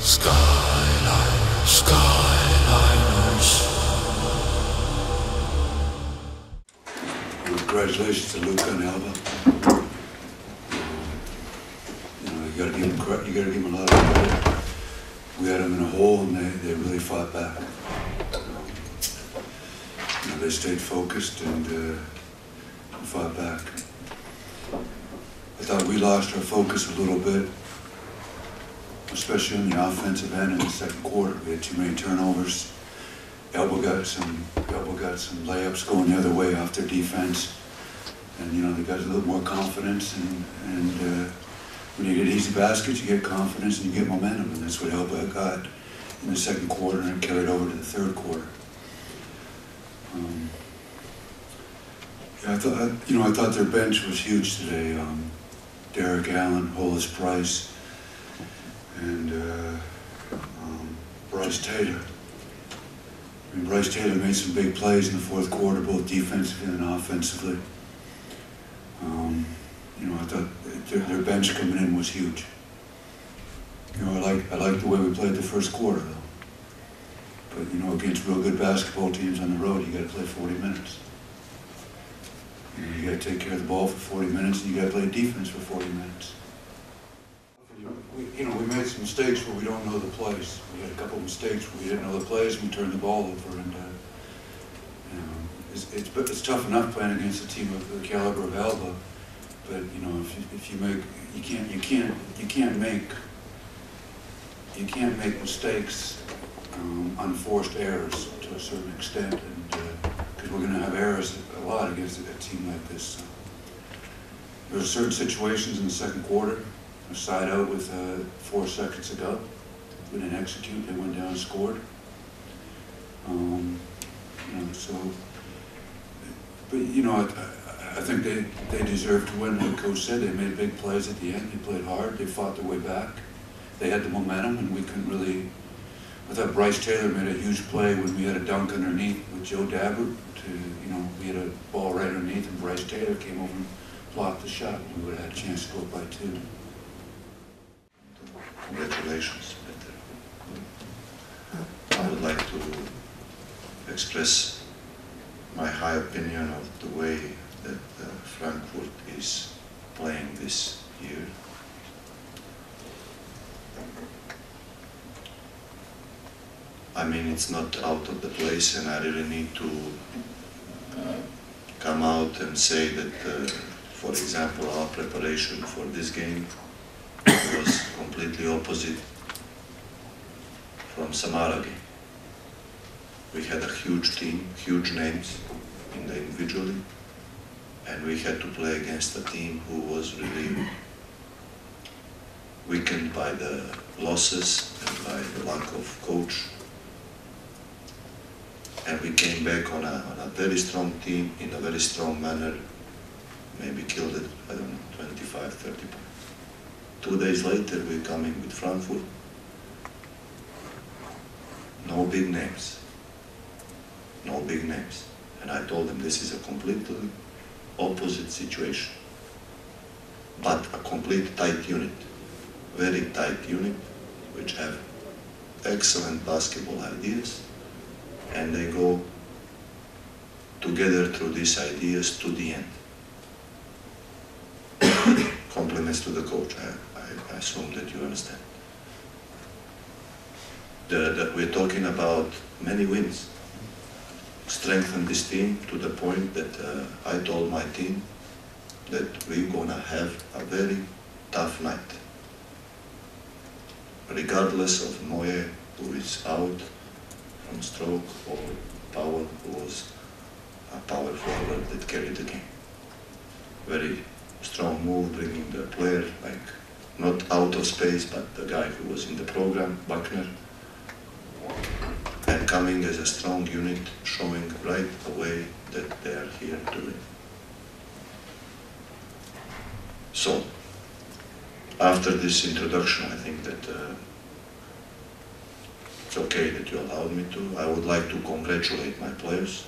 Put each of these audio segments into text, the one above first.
Skyline, Skyliners. Congratulations to Luka and Alba. You know, you gotta give them credit, you gotta give them a lot of credit. We had them in a hole and they, they really fought back. You know, they stayed focused and, uh, fought back. I thought we lost our focus a little bit, especially on the offensive end in the second quarter. We had too many turnovers. Alba got some, Alba got some layups going the other way off their defense. And, you know, they got a little more confidence and, and, uh, when you get easy baskets, you get confidence and you get momentum, and that's what Alba got in the second quarter and carried over to the third quarter. Um, yeah, I thought, you know, I thought their bench was huge today. Um, Derrick Allen, Hollis Price, and uh, um, Bryce Taylor. I mean, Bryce Taylor made some big plays in the fourth quarter, both defensively and offensively. Um, you know, I thought their, bench coming in was huge. You know, I like I like the way we played the first quarter, though. But you know, against real good basketball teams on the road, you got to play 40 minutes. You, know, you got to take care of the ball for 40 minutes, and you got to play defense for 40 minutes. You know, we made some mistakes where we don't know the plays. We had a couple of mistakes where we didn't know the plays, and we turned the ball over, and uh, you know, it's, it's it's tough enough playing against a team of the caliber of Alba, but you know, if you, if you make you can't you can't you can't make you can't make mistakes, um, unforced errors to a certain extent, and because we're going to have errors a lot against a, a team like this. So. There were certain situations in the second quarter, side out with uh, four seconds to go. We didn't execute. They went down and scored. Um, you know, so, but you know, I, I think they, they deserve to win. Like Coach said, they made big plays at the end. They played hard. They fought their way back. They had the momentum, and we couldn't really. I thought Bryce Taylor made a huge play when we had a dunk underneath with Joe Dabbert. To you know, we had a ball right underneath, and Bryce Taylor came over and blocked the shot. We would have had a chance to go by two. Congratulations, Peter. I would like to express my high opinion of the way that uh, Frankfurt is playing this year. I mean, it's not out of the place, and I really need to uh, come out and say that, uh, for example, our preparation for this game was completely opposite from Samara game. We had a huge team, huge names in the individually, and we had to play against a team who was really weakened by the losses and by the lack of coach. And we came back on a, on a very strong team in a very strong manner, maybe killed it, I don't know, 25, 30 points. Two days later, we're coming with Frankfurt. No big names. No big names. And I told them this is a completely opposite situation. But a complete tight unit. Very tight unit, which have excellent basketball ideas. And they go together through these ideas to the end to the coach. I, I, I assume that you understand. The, the, we're talking about many wins. Strengthen this team to the point that uh, I told my team that we're gonna have a very tough night. Regardless of Moye, who is out from stroke, or Powell, who was a power forward that carried the game. Very strong move, bringing the player like not out of space, but the guy who was in the program, Buckner, and coming as a strong unit, showing right away that they are here to win. So, after this introduction, I think that uh, it's okay that you allowed me to. I would like to congratulate my players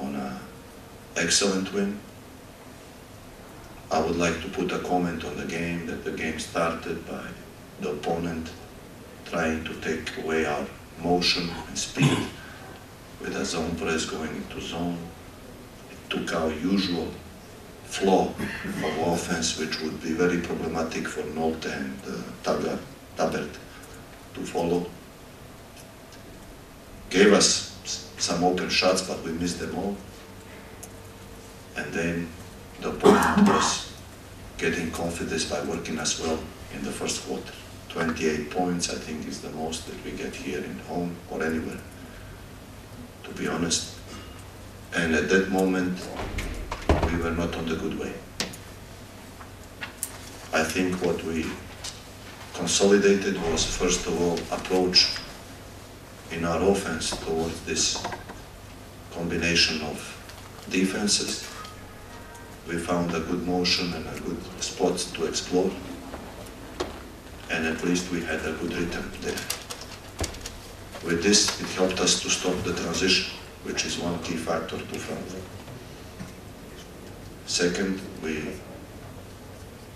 on an excellent win. I would like to put a comment on the game that the game started by the opponent trying to take away our motion and speed with a zone press going into zone. It took our usual flow of offense, which would be very problematic for Nolte and uh, Tagar, Tabert to follow. Gave us some open shots, but we missed them all. And then the point was getting confidence by working as well in the first quarter. 28 points, I think, is the most that we get here in home or anywhere, to be honest. And at that moment, we were not on the good way. I think what we consolidated was, first of all, approach in our offense towards this combination of defenses. We found a good motion and a good spot to explore and at least we had a good rhythm there. With this, it helped us to stop the transition, which is one key factor to front. Second, we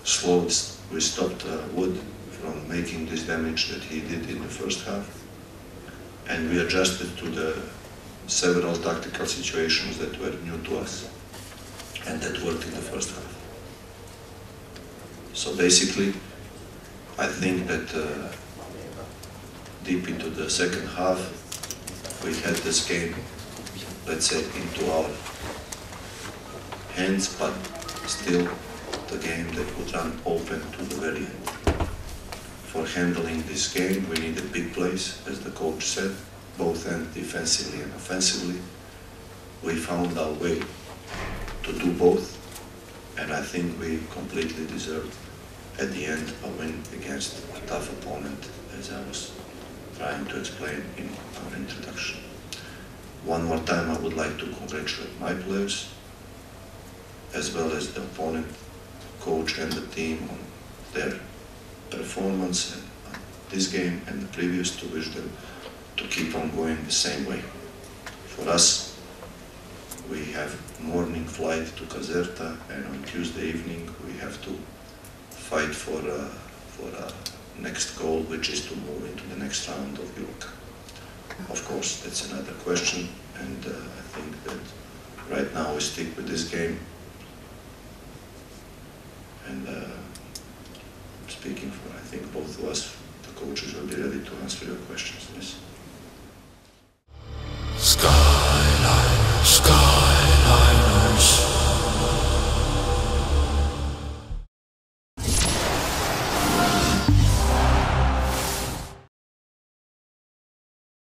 slowed, we stopped uh, Wood from making this damage that he did in the first half, and we adjusted to the several tactical situations that were new to us and that worked in the first half. So basically, I think that uh, deep into the second half, we had this game, let's say, into our hands, but still the game that would run open to the very end. For handling this game, we needed big plays, as the coach said, both end defensively and offensively. We found our way to do both, and I think we completely deserved at the end a win against a tough opponent, as I was trying to explain in our introduction. One more time, I would like to congratulate my players, as well as the opponent, coach, and the team on their performance and uh, this game and the previous to wish them to keep on going the same way. For us, we have morning flight to Caserta, and on Tuesday evening we have to fight for uh, for uh, next goal, which is to move into the next round of Europe. Of course, that's another question, and uh, I think that right now we stick with this game. And uh, speaking for, I think both of us, the coaches will be ready to answer your questions. Yes. Sky.